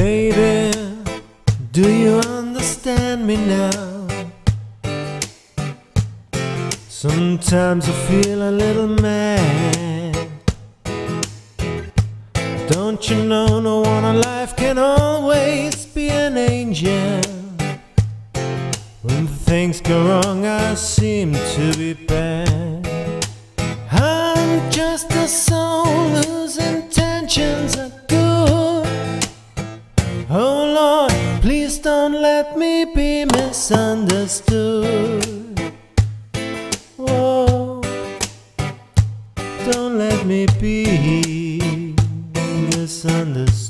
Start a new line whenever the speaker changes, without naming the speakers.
Baby, do you understand me now? Sometimes I feel a little mad. Don't you know no one in life can always be an angel? When things go wrong, I seem to be bad. I'm just Lord, please don't let me be misunderstood. Whoa, don't let me be misunderstood.